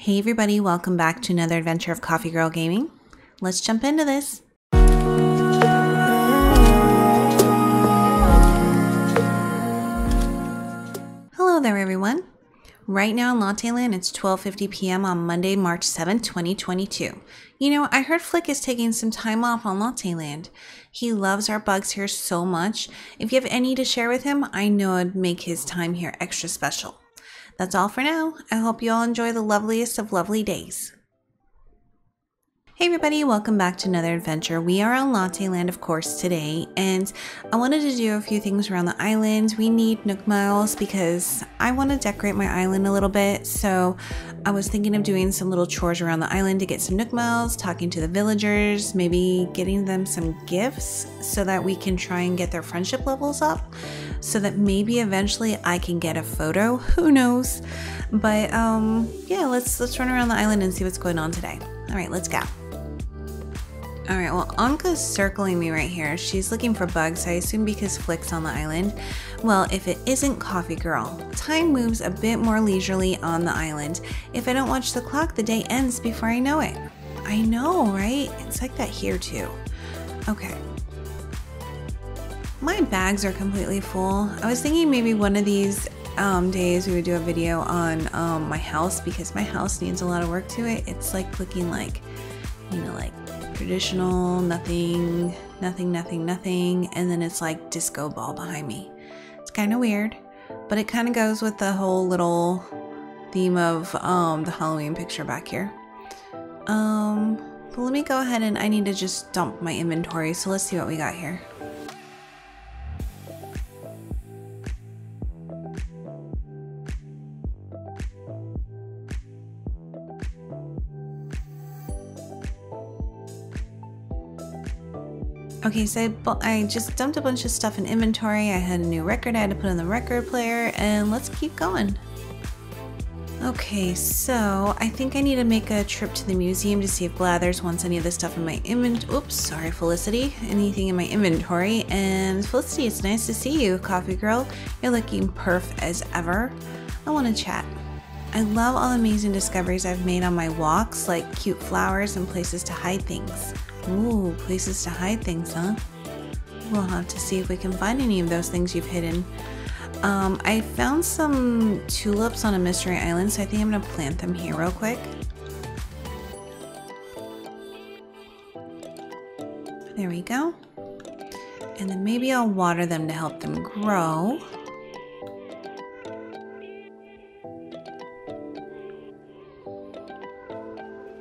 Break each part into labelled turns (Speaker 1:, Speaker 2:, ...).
Speaker 1: Hey everybody, welcome back to another adventure of Coffee Girl Gaming. Let's jump into this. Hello there everyone. Right now in Latte Land, it's 12:50 p.m. on Monday, March 7th, 2022. You know, I heard Flick is taking some time off on Latte Land. He loves our bugs here so much. If you have any to share with him, I know it'd make his time here extra special. That's all for now. I hope you all enjoy the loveliest of lovely days. Hey everybody, welcome back to another adventure. We are on Latte Land, of course, today, and I wanted to do a few things around the island. We need Nook Miles because I want to decorate my island a little bit, so I was thinking of doing some little chores around the island to get some Nook Miles, talking to the villagers, maybe getting them some gifts so that we can try and get their friendship levels up, so that maybe eventually I can get a photo. Who knows? But um, yeah, let's let's run around the island and see what's going on today. All right, let's go. All right, well, Anka's circling me right here. She's looking for bugs, I assume because Flick's on the island. Well, if it isn't Coffee Girl, time moves a bit more leisurely on the island. If I don't watch the clock, the day ends before I know it. I know, right? It's like that here too. Okay. My bags are completely full. I was thinking maybe one of these um, days we would do a video on um, my house because my house needs a lot of work to it. It's like looking like, you know, like traditional, nothing, nothing, nothing, nothing, and then it's like disco ball behind me. It's kind of weird, but it kind of goes with the whole little theme of um, the Halloween picture back here. Um, but let me go ahead and I need to just dump my inventory, so let's see what we got here. Okay, so I, bu- I just dumped a bunch of stuff in inventory. I had a new record I had to put in the record player, and let's keep going. Okay, so I think I need to make a trip to the museum to see if Blathers wants any of the stuff in my inventory. Oops, sorry, Felicity. Anything in my inventory. And Felicity, it's nice to see you, Coffee Girl. You're looking perf as ever. I want to chat. I love all the amazing discoveries I've made on my walks, like cute flowers and places to hide things. Ooh, places to hide things, huh? We'll have to see if we can find any of those things you've hidden. Um, I found some tulips on a mystery island, so I think I'm gonna plant them here real quick. There we go. And then maybe I'll water them to help them grow.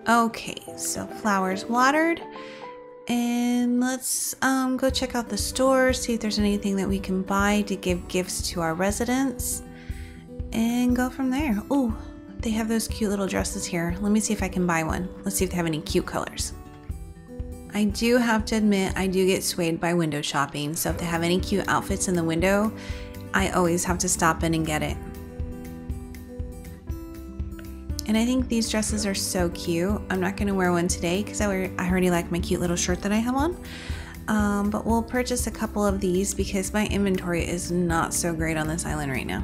Speaker 1: Okay, so flowers watered. And let's um, go check out the store, see if there's anything that we can buy to give gifts to our residents, and go from there. Oh, they have those cute little dresses here. Let me see if I can buy one. Let's see if they have any cute colors. I do have to admit, I do get swayed by window shopping, so if they have any cute outfits in the window, I always have to stop in and get it. And I think these dresses are so cute. I'm not to wear one today because I, I already like my cute little shirt that I have on. Um, but we'll purchase a couple of these because my inventory is not so great on this island right now.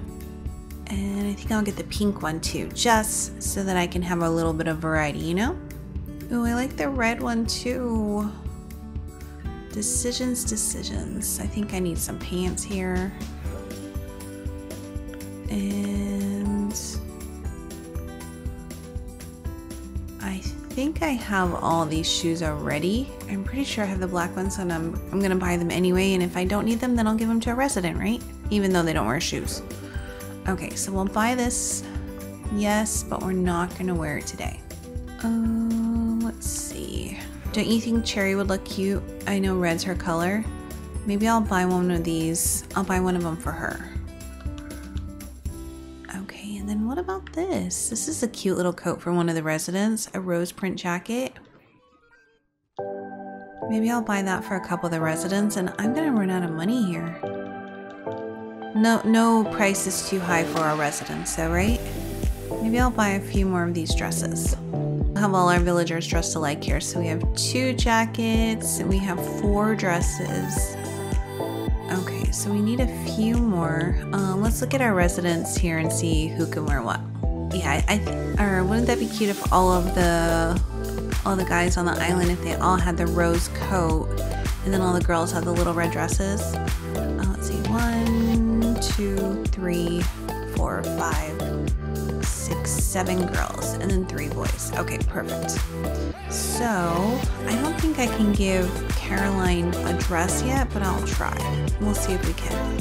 Speaker 1: And I think I'll get the pink one too, just so that I can have a little bit of variety, you know? Oh, I like the red one too. Decisions, decisions. I think I need some pants here. And think I have all these shoes already. I'm pretty sure I have the black ones and I'm, I'm gonna buy them anyway. And if I don't need them, then I'll give them to a resident, right? Even though they don't wear shoes. Okay, so we'll buy this. Yes, but we're not gonna wear it today. Um, let's see. Don't you think cherry would look cute? I know red's her color. Maybe I'll buy one of these. I'll buy one of them for her. Okay, and then what about this? This is a cute little coat for one of the residents, a rose print jacket. Maybe I'll buy that for a couple of the residents, and I'm gonna run out of money here. No, no price is too high for our residents, though, right? Maybe I'll buy a few more of these dresses. We'll have all our villagers dressed alike here. So we have two jackets and we have four dresses. So we need a few more. Um, let's look at our residents here and see who can wear what. Yeah, I, I or wouldn't that be cute if all of the all the guys on the island if they all had the rose coat and then all the girls had the little red dresses? Uh, let's see, one, two, three, four, five, six, seven girls, and then three boys. Okay, perfect. So I don't think I can give Caroline a dress yet, but I'll try. We'll see if we can.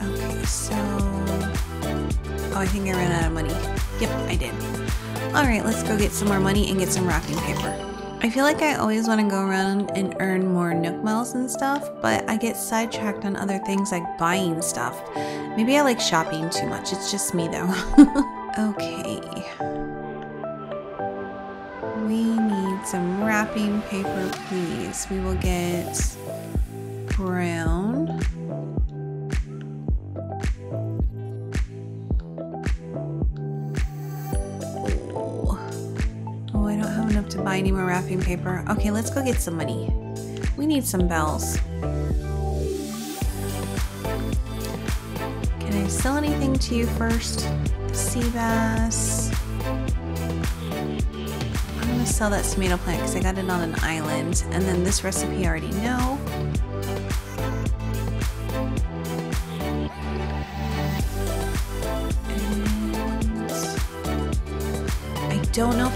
Speaker 1: Okay, so. Oh, I think I ran out of money. Yep, I did. Alright, let's go get some more money and get some wrapping paper. I feel like I always want to go around and earn more Nook Miles and stuff, but I get sidetracked on other things like buying stuff. Maybe I like shopping too much. It's just me though. okay. We need some wrapping paper, please. We will get brown. Any more wrapping paper. Okay, let's go get some money. We need some bells. Can I sell anything to you first? Sea bass. I'm gonna sell that tomato plant because I got it on an island. And then this recipe I already know.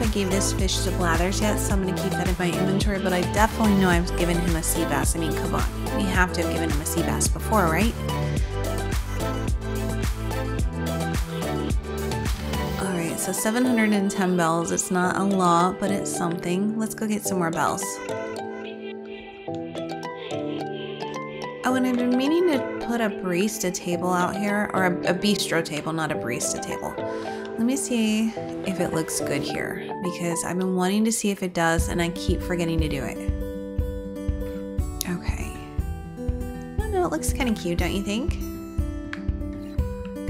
Speaker 1: I gave this fish to Blathers yet, so I'm going to keep that in my inventory, but I definitely know I've given him a sea bass. I mean, come on. We have to have given him a sea bass before, right? Alright, so 710 bells. It's not a lot, but it's something. Let's go get some more bells. Oh, and I've been meaning to put a barista table out here, or a, a bistro table, not a barista table. Let me see if it looks good here because I've been wanting to see if it does and I keep forgetting to do it. Okay. I don't know, it looks kind of cute, don't you think?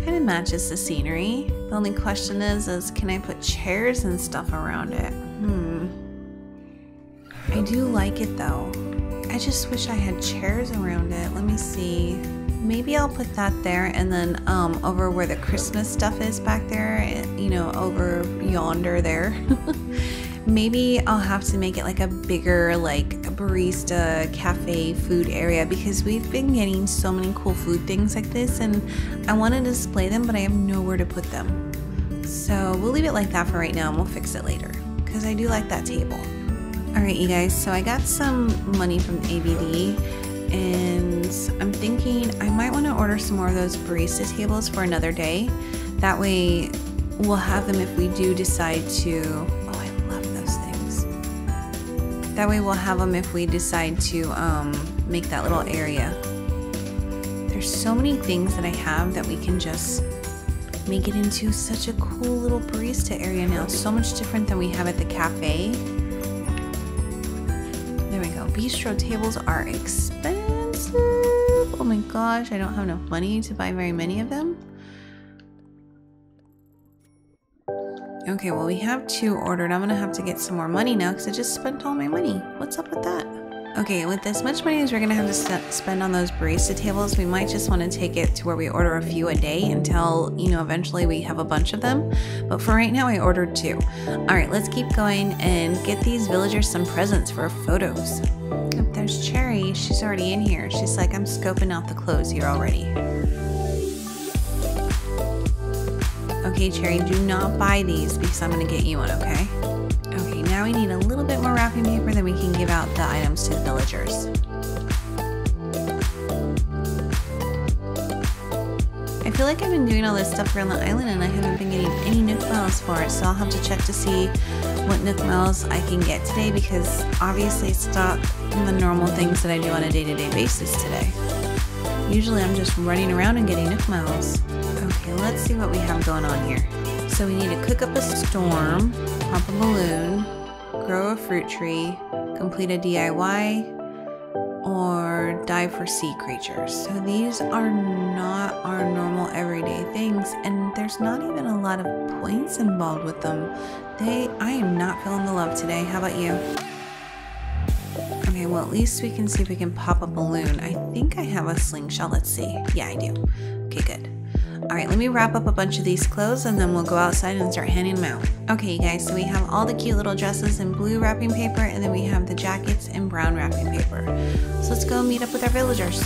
Speaker 1: Kind of matches the scenery. The only question is, is can I put chairs and stuff around it? Hmm. I do like it though. I just wish I had chairs around it. Let me see maybe I'll put that there and then um, over where the Christmas stuff is back there, you know, over yonder there. maybe I'll have to make it like a bigger, like barista cafe food area because we've been getting so many cool food things like this and I want to display them, but I have nowhere to put them. So we'll leave it like that for right now and we'll fix it later because I do like that table. Alright, you guys, so I got some money from ABD and I'm thinking I might want to order some more of those barista tables for another day. That way we'll have them if we do decide to. Oh, I love those things. That way we'll have them if we decide to um, make that little area. There's so many things that I have that we can just make it into such a cool little barista area now. So much different than we have at the cafe. Bistro tables are expensive. Oh my gosh, I don't have enough money to buy very many of them. Okay, well we have two ordered. I'm gonna have to get some more money now because I just spent all my money. What's up with that? Okay, with as much money as we're gonna have to spend on those barista tables, we might just want to take it to where we order a few a day until, you know, eventually we have a bunch of them. But for right now, I ordered two. All right, let's keep going and get these villagers some presents for photos. Oh, there's Cherry. She's already in here. She's like, I'm scoping out the clothes here already. Okay, Cherry, do not buy these because I'm gonna get you one, okay? Now we need a little bit more wrapping paper, then we can give out the items to the villagers. I feel like I've been doing all this stuff around the island and I haven't been getting any Nook Miles for it, so I'll have to check to see what Nook Miles I can get today because obviously it's not the normal things that I do on a day-to-day -day basis today. Usually I'm just running around and getting Nook Miles. Okay, let's see what we have going on here. So we need to cook up a storm, pop a balloon, grow a fruit tree, complete a DIY, or dive for sea creatures. So these are not our normal everyday things and there's not even a lot of points involved with them. They I am not feeling the love today. How about you? Okay, well, at least we can see if we can pop a balloon. I think I have a slingshot. Let's see. Yeah, I do. Okay, good. All right, let me wrap up a bunch of these clothes and then we'll go outside and start handing them out. Okay, you guys, so we have all the cute little dresses in blue wrapping paper and then we have the jackets in brown wrapping paper. So let's go meet up with our villagers.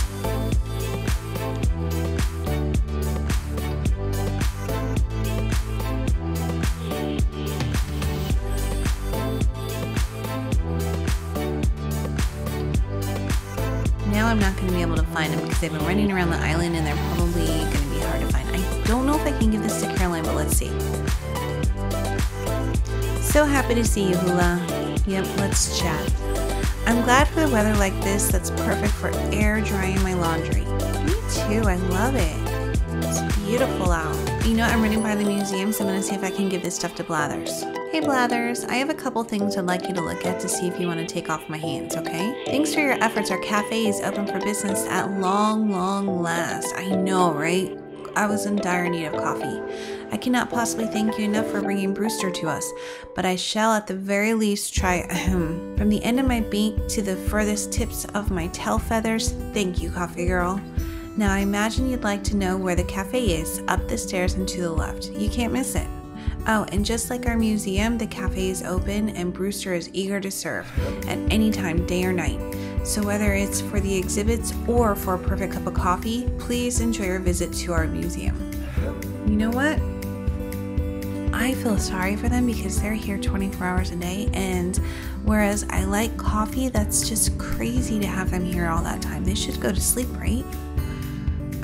Speaker 1: Now I'm not going to be able to find them because they've been running around the island and they're probably don't know if I can give this to Caroline, but let's see. So happy to see you, Hula. Yep, let's chat. I'm glad for the weather like this that's perfect for air drying my laundry. Me too, I love it. It's beautiful out. You know, I'm running by the museum, so I'm to see if I can give this stuff to Blathers. Hey Blathers, I have a couple things I'd like you to look at to see if you want to take off my hands, okay? Thanks for your efforts. Our cafe is open for business at long, long last. I know, right? I was in dire need of coffee. I cannot possibly thank you enough for bringing Brewster to us, but I shall at the very least try ahem. From the end of my beak to the furthest tips of my tail feathers, thank you, Coffee Girl. Now I imagine you'd like to know where the cafe is, up the stairs and to the left. You can't miss it. Oh, and just like our museum, the cafe is open and Brewster is eager to serve at any time, day or night. So whether it's for the exhibits or for a perfect cup of coffee, please enjoy your visit to our museum. You know what? I feel sorry for them because they're here 24 hours a day, and whereas I like coffee, that's just crazy to have them here all that time. They should go to sleep, right?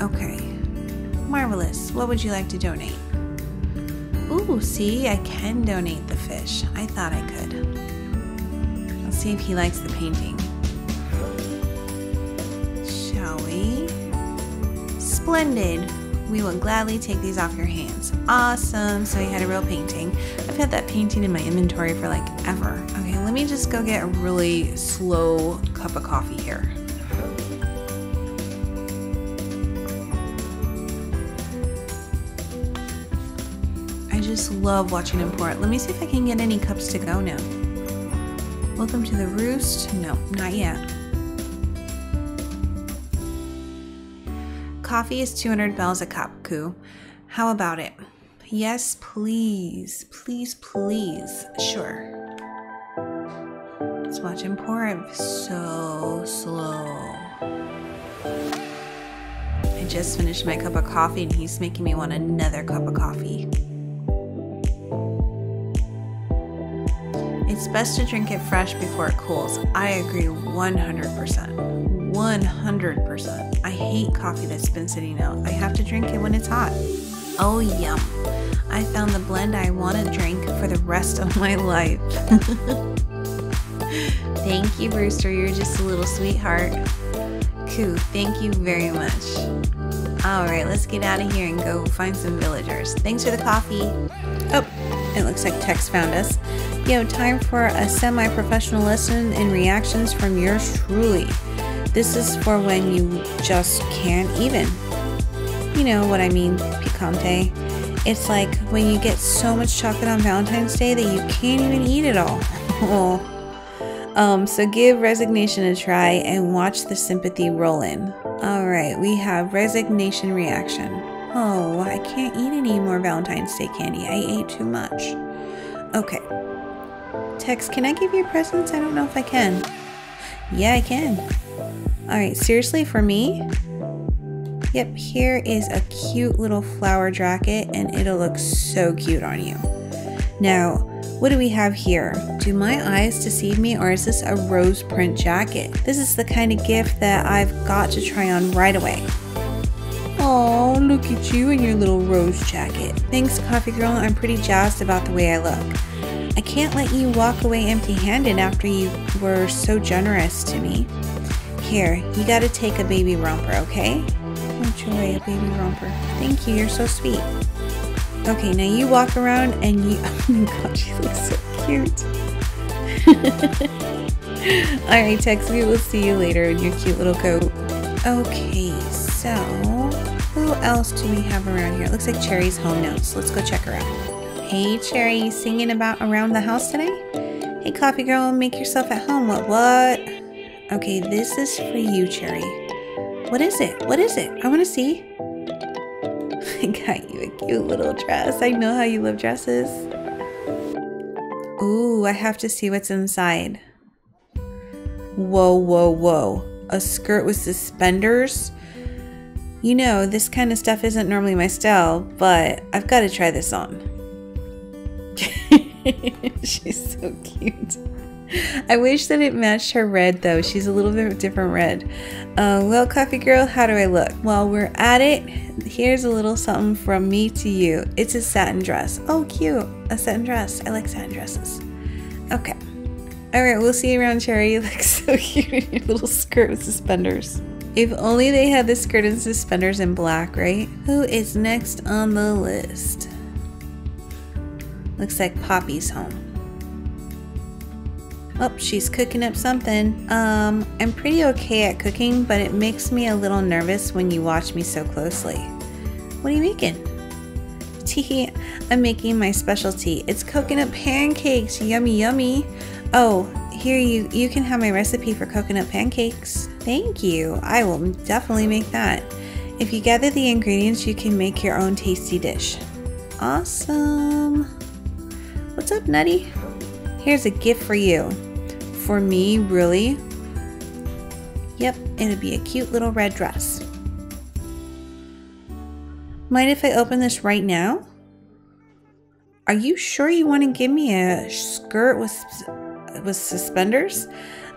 Speaker 1: Okay. Marvelous. What would you like to donate? Ooh, see, I can donate the fish. I thought I could. Let's see if he likes the painting. Shall we? Splendid. We will gladly take these off your hands. Awesome. So he had a real painting. I've had that painting in my inventory for like ever. Okay, let me just go get a really slow cup of coffee here. I just love watching him pour it. Let me see if I can get any cups to go now. Welcome to the roost. No, not yet. Coffee is 200 bells a cup, Koo. How about it? Yes, please. Please, please. Sure. Let's watch him pour it so slow. I just finished my cup of coffee and he's making me want another cup of coffee. It's best to drink it fresh before it cools. I agree 100%. 100%. I hate coffee that's been sitting out. I have to drink it when it's hot. Oh, yum. I found the blend I want to drink for the rest of my life. thank you, Brewster. You're just a little sweetheart. Koo, thank you very much. All right, let's get out of here and go find some villagers. Thanks for the coffee. Oh, it looks like Tex found us. Yo, time for a semi professional lesson in reactions from yours truly. This is for when you just can't even. You know what I mean, picante. It's like when you get so much chocolate on Valentine's Day that you can't even eat it all. Um, so give resignation a try and watch the sympathy roll in. All right, we have resignation reaction. Oh, I can't eat any more Valentine's Day candy. I ate too much. Okay. Tex, can I give you presents? I don't know if I can. Yeah, I can. All right, seriously, for me? Yep, here is a cute little flower jacket and it'll look so cute on you. Now, what do we have here? Do my eyes deceive me or is this a rose print jacket? This is the kind of gift that I've got to try on right away. Oh, look at you in your little rose jacket. Thanks, Coffee Girl. I'm pretty jazzed about the way I look. I can't let you walk away empty handed after you were so generous to me. Here, you gotta take a baby romper, okay? Oh, joy, a baby romper. Thank you, you're so sweet. Okay, now you walk around and you. Oh my gosh, you look so cute. Alright, Tex, we will see you later in your cute little coat. Okay, so who else do we have around here? It looks like Cherry's home now, so let's go check her out. Hey, Cherry, singing about around the house today? Hey, coffee girl, make yourself at home. What, what? Okay, this is for you, Cherry. What is it? What is it? I want to see. I got you a cute little dress. I know how you love dresses. Ooh, I have to see what's inside. Whoa, whoa, whoa. A skirt with suspenders? You know, this kind of stuff isn't normally my style, but I've got to try this on. She's so cute. I wish that it matched her red though. She's a little bit different red. Uh, well, Coffee Girl, how do I look? While we're at it, here's a little something from me to you. It's a satin dress. Oh, cute. A satin dress. I like satin dresses. Okay. All right, we'll see you around, Cherry. You look so cute in your little skirt with suspenders. If only they had the skirt and suspenders in black, right? Who is next on the list? Looks like Poppy's home. Oh, she's cooking up something. Um, I'm pretty okay at cooking, but it makes me a little nervous when you watch me so closely. What are you making? Tea. I'm making my specialty. It's coconut pancakes. Yummy, yummy. Oh, here you you can have my recipe for coconut pancakes. Thank you. I will definitely make that. If you gather the ingredients, you can make your own tasty dish. Awesome. What's up, Nutty? Here's a gift for you. For me, really? Yep, it'll be a cute little red dress. Mind if I open this right now? Are you sure you want to give me a skirt with, with suspenders?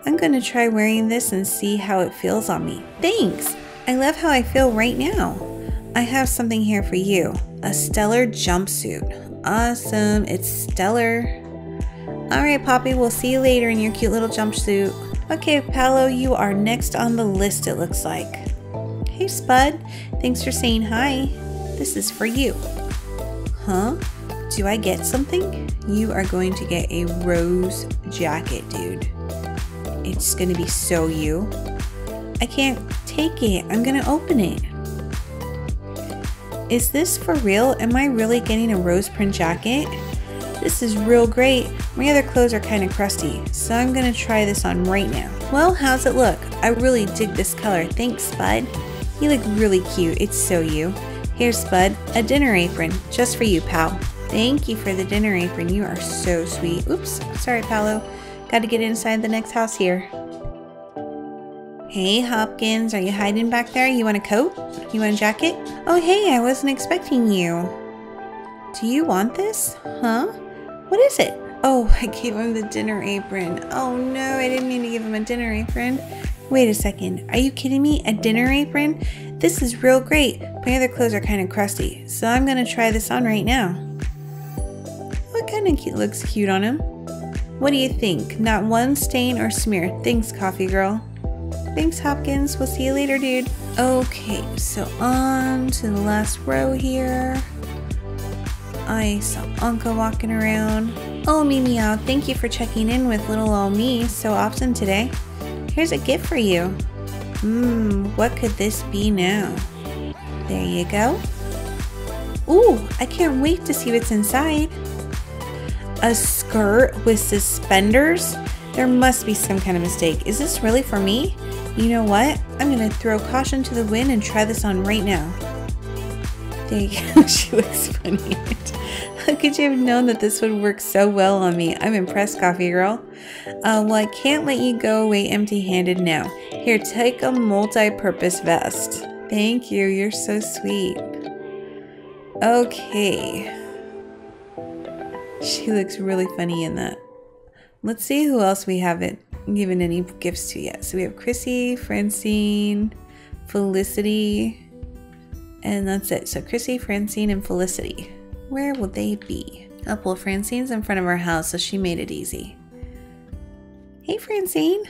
Speaker 1: I'm going to try wearing this and see how it feels on me. Thanks! I love how I feel right now. I have something here for you. A stellar jumpsuit. Awesome, it's stellar. Alright, Poppy, we'll see you later in your cute little jumpsuit. Okay, Paolo, you are next on the list, it looks like. Hey, Spud. Thanks for saying hi. This is for you. Huh? Do I get something? You are going to get a rose jacket, dude. It's going to be so you. I can't take it. I'm going to open it. Is this for real? Am I really getting a rose print jacket? This is real great. My other clothes are kind of crusty, so I'm gonna try this on right now. Well, how's it look? I really dig this color. Thanks, Spud. You look really cute. It's so you. Here's Spud, a dinner apron, just for you, pal. Thank you for the dinner apron. You are so sweet. Oops, sorry, Paolo. Got to get inside the next house here. Hey, Hopkins, are you hiding back there? You want a coat? You want a jacket? Oh, hey, I wasn't expecting you. Do you want this? Huh? What is it? Oh, I gave him the dinner apron. Oh no, I didn't mean to give him a dinner apron. Wait a second, are you kidding me? A dinner apron? This is real great. My other clothes are kind of crusty, so I'm gonna try this on right now. What kind of cute looks cute on him? What do you think? Not one stain or smear. Thanks, coffee girl. Thanks, Hopkins. We'll see you later, dude. Okay, so on to the last row here. I saw Anka walking around. Oh, Meow, uh, thank you for checking in with little old me so often today. Here's a gift for you. Mmm, what could this be now? There you go. Ooh, I can't wait to see what's inside. A skirt with suspenders? There must be some kind of mistake. Is this really for me? You know what? I'm gonna throw caution to the wind and try this on right now. There you go. she looks funny. How could you have known that this would work so well on me? I'm impressed, Coffee Girl. Uh, well, I can't let you go away empty handed now. Here, take a multi purpose vest. Thank you. You're so sweet. Okay. She looks really funny in that. Let's see who else we haven't given any gifts to yet. So we have Chrissy, Francine, Felicity, and that's it. So Chrissy, Francine, and Felicity. Where will they be? Oh, well, Francine's in front of her house, so she made it easy. Hey, Francine.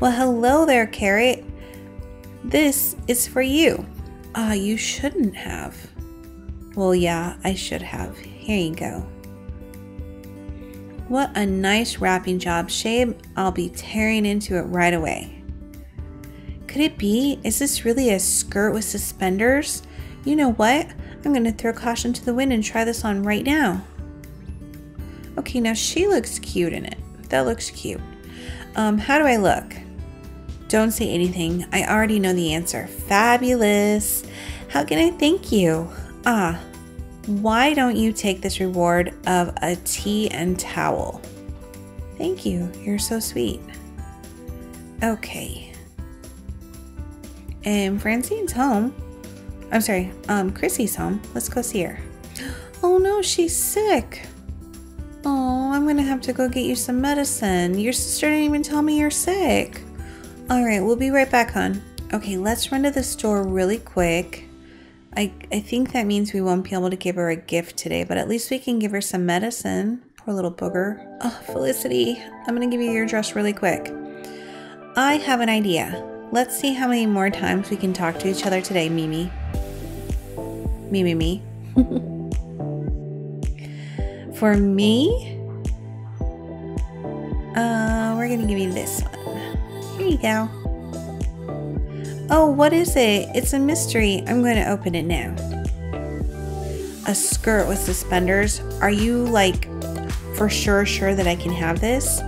Speaker 1: Well, hello there, Karat. This is for you. Ah, oh, you shouldn't have. Well, yeah, I should have. Here you go. What a nice wrapping job, Shabe. I'll be tearing into it right away. Could it be? Is this really a skirt with suspenders? You know what? I'm going to throw caution to the wind and try this on right now. Okay, now she looks cute in it. That looks cute. Um, how do I look? Don't say anything. I already know the answer. Fabulous. How can I thank you? Ah, why don't you take this reward of a tea and towel? Thank you. You're so sweet. Okay. And Francine's home. I'm sorry, um, Chrissy's home. Let's go see her. Oh no, she's sick. Oh, I'm gonna have to go get you some medicine. Your sister didn't even tell me you're sick. Alright, we'll be right back, hon. Okay, let's run to the store really quick. I, I think that means we won't be able to give her a gift today, but at least we can give her some medicine. Poor little booger. Oh, Felicity, I'm gonna give you your dress really quick. I have an idea. Let's see how many more times we can talk to each other today, Mimi. Mimi, me. Me. For me, uh, we're gonna give you this one. Here you go. Oh, what is it? It's a mystery. I'm going to open it now. A skirt with suspenders. Are you like for sure sure that I can have this?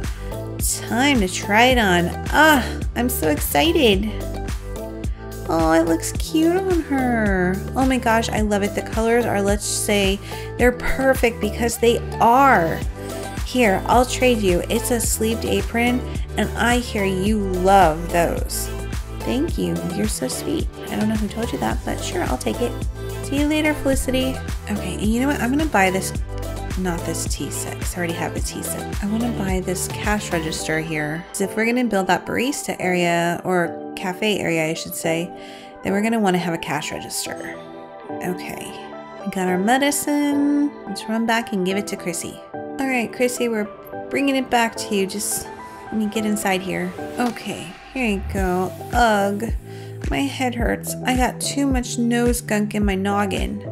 Speaker 1: Time to try it on. Ah, I'm so excited. Oh, it looks cute on her. Oh my gosh, I love it. The colors are, let's say, they're perfect because they are. Here, I'll trade you. It's a sleeved apron, and I hear you love those. Thank you. You're so sweet. I don't know who told you that, but sure, I'll take it. See you later, Felicity. Okay, and you know what? I'm gonna buy this, not this tea set. I already have a tea set. I wanna buy this cash register here. Because if we're gonna build that barista area, or cafe area, I should say, then we're gonna wanna have a cash register. Okay, we got our medicine. Let's run back and give it to Chrissy. All right, Chrissy, we're bringing it back to you. Just let me get inside here. Okay, here you go. Ugh, my head hurts. I got too much nose gunk in my noggin.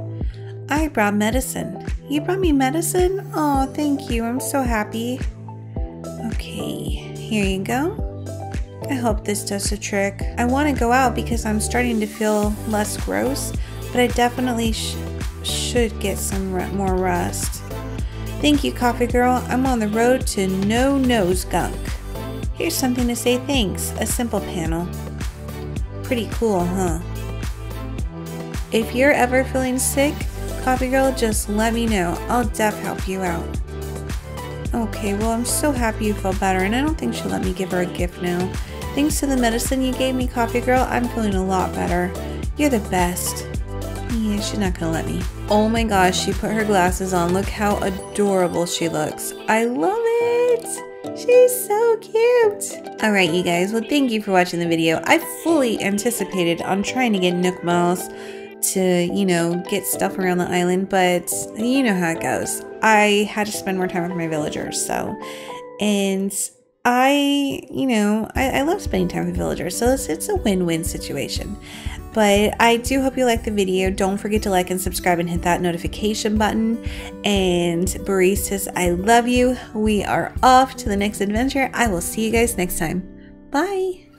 Speaker 1: I brought medicine. You brought me medicine? Oh, thank you. I'm so happy. Okay, here you go. I hope this does the trick. I want to go out because I'm starting to feel less gross, but I definitely sh should get some more rust. Thank you, Coffee Girl. I'm on the road to no nose gunk. Here's something to say thanks, a simple panel. Pretty cool, huh? If you're ever feeling sick, Coffee Girl, just let me know. I'll def help you out. Okay, well, I'm so happy you feel better, and I don't think she'll let me give her a gift now. Thanks to the medicine you gave me, Coffee Girl, I'm feeling a lot better. You're the best. Yeah, she's not gonna let me. Oh my gosh, she put her glasses on. Look how adorable she looks. I love it! She's so cute. Alright, you guys. Well, thank you for watching the video. I fully anticipated on trying to get Nook Miles to, you know, get stuff around the island, but you know how it goes. I had to spend more time with my villagers, so. And I, you know, I, I love spending time with villagers, so it's, it's a win win situation. But I do hope you liked the video. Don't forget to like and subscribe and hit that notification button. And baristas, I love you. We are off to the next adventure. I will see you guys next time. Bye.